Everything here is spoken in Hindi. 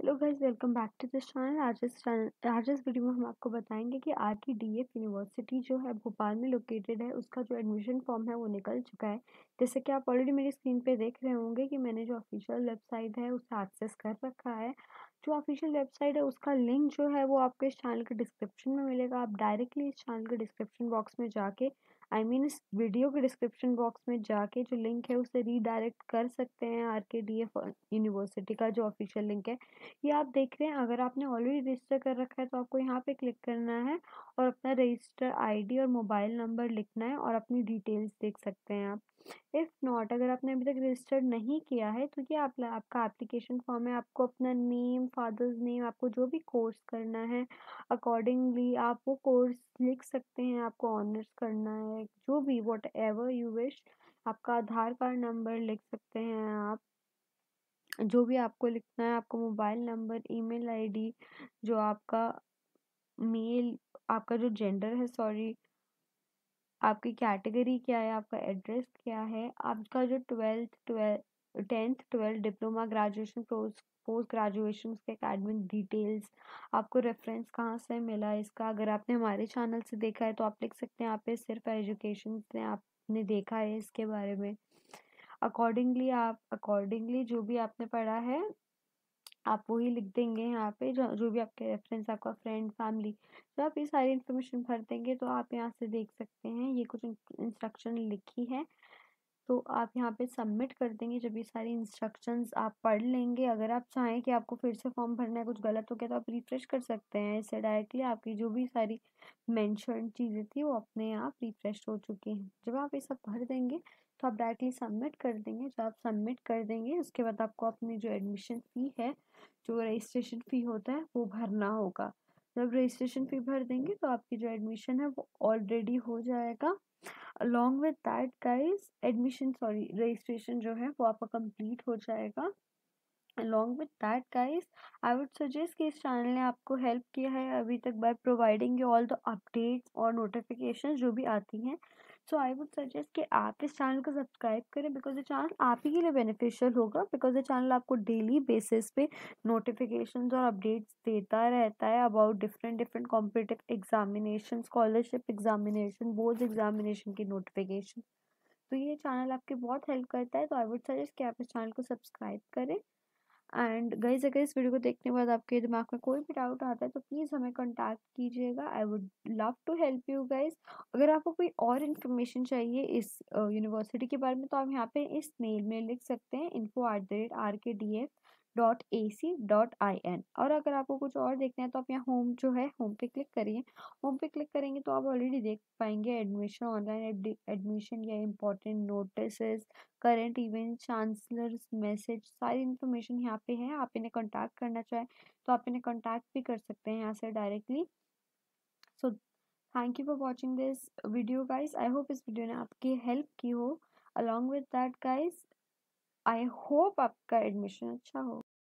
Hello guys welcome back to this channel आज इस चैनल आज इस वीडियो में हम आपको बताएँगे कि आर की डी एफ़ यूनिवर्सिटी जो है, भोपाल में लोकेटेड है, उसका जो एडमिशन फॉर्म है, वो निकल चुका है। जैसे कि आप ऑलरेडी मेरी स्क्रीन पे देख रहे होंगे कि मैंने जो ऑफिशियल वेबसाइट है, उसे एक्सेस कर रखा है। जो ऑफिशियल वेबसाइट है, उसका लिंक जो है, वो आपको इस चैनल के डिस्क्रिप्शन में मिलेगा। आप डायरेक्टली इस चैनल के डिस्क्रिप्शन बॉक्स में जाके आई मीन इस वीडियो के डिस्क्रिप्शन बॉक्स में जाके जो लिंक है, उसे रीडायरेक्ट कर सकते हैं आर के डी एफ़ यूनिवर्सिटी का जो ऑफिशियल लिंक है। ये आप देख रहे हैं, अगर आपने ऑलरेडी रजिस्टर कर रखा है तो आपको यहाँ पे क्लिक करना है और अपना रजिस्टर आईडी और मोबाइल नंबर लिखना है और अपनी डिटेल्स देख सकते हैं आप। इफ़ नॉट अगर आपने अभी तक रजिस्टर्ड नहीं किया है तो ये आप आपका एप्लीकेशन फॉर्म है, आपको अपना नेम फादर्स नेम आपको जो भी कोर्स करना है अकॉर्डिंगली आप वो कोर्स लिख सकते हैं, आपको ऑनर्स करना है। जो भी वॉट एवर यू विश आपका आधार कार्ड नंबर लिख सकते हैं आप। जो भी आपको लिखना है, आपको मोबाइल नंबर ईमेल आईडी जो आपका मेल आपका जो जेंडर है सॉरी आपकी कैटेगरी क्या है, आपका एड्रेस क्या है, आपका जो twelfth twelfth tenth twelfth diploma graduation post graduation के अकेडमिक डिटेल्स, आपको रेफरेंस कहाँ से मिला इसका? अगर आपने हमारे चैनल से देखा है तो आप लिख सकते हैं आप पे सिर्फ़ एजुकेशन से आपने देखा है इसके बारे में। अकॉर्डिंगली आप, अकॉर्डिंगली जो भी आपने पढ़ा है, आप वही लिख देंगे यहाँ पे, जो जो भी आपके रेफरेंस, आपका फ्रेंड, फैमिली तो आप ये सारी इन्फॉर्मेशन भर देंगे तो आप यहाँ से देख सकते हैं, ये कुछ इंस्ट्रक्शन लिखी है। तो आप यहाँ पे सबमिट कर देंगे जब ये सारी इंस्ट्रक्शंस आप पढ़ लेंगे। अगर आप चाहें कि आपको फिर से फॉर्म भरना है, कुछ गलत हो गया तो आप रिफ्रेश कर सकते हैं। इससे डायरेक्टली आपकी जो भी सारी मैंशन चीज़ें थी वो अपने आप रिफ्रेश हो चुकी हैं। जब आप ये सब भर देंगे तो आप डायरेक्टली सबमिट कर देंगे। जब आप सबमिट कर देंगे, उसके बाद आपको अपनी जो एडमिशन फ़ी है, जो रजिस्ट्रेशन फ़ी होता है, वो भरना होगा। जब रजिस्ट्रेशन फ़ी भर देंगे तो आपकी जो एडमिशन है वो ऑलरेडी हो जाएगा। Along with that guys admission sorry registration जो है वो आपका कंप्लीट हो जाएगा। Along with that guys I would suggest कि इस चैनल ने आपको हेल्प किया है। अभी तक by providing you all the updates और नोटिफिकेशन जो भी आती हैं सो आई वुड सजेस्ट कि आप इस चैनल को सब्सक्राइब करें बिकॉज़ ये चैनल आप ही के लिए बेनिफिशियल होगा बिकॉज़ ये चैनल आपको डेली बेसिस पे नोटिफिकेशन और अपडेट्स देता रहता है about different different competitive examination scholarship examination board examination की नोटिफिकेशन तो ये चैनल आपकी बहुत हेल्प करता है तो आई वुड सजेस्ट कि आप इस चैनल को सब्सक्राइब करें। एंड गई अगर इस वीडियो को देखने के बाद आपके दिमाग में कोई भी डाउट आता है तो प्लीज़ हमें कॉन्टैक्ट कीजिएगा। I would love to help you guys अगर आपको कोई और इन्फॉर्मेशन चाहिए इस यूनिवर्सिटी uh, के बारे में तो आप यहाँ पे इस मेल में लिख सकते हैं info at the rate R K D F dot A C dot I N और अगर आपको कुछ और देखना है तो आप यहाँ होम जो है होम पे क्लिक करिए। होम पे क्लिक करेंगे तो आप ऑलरेडी देख पाएँगे एडमिशन ऑनलाइन एडमिशन या important notice current event chancellor's message सारी इन्फॉर्मेशन यहाँ पे है। आप इन्हें कॉन्टैक्ट करना चाहें तो आप इन्हें कॉन्टैक्ट भी कर सकते हैं यहाँ से directly so thank you for watching this video guys I hope इस वीडियो ने आपकी हेल्प की हो। Along with that guys I hope आपका एडमिशन अच्छा हो।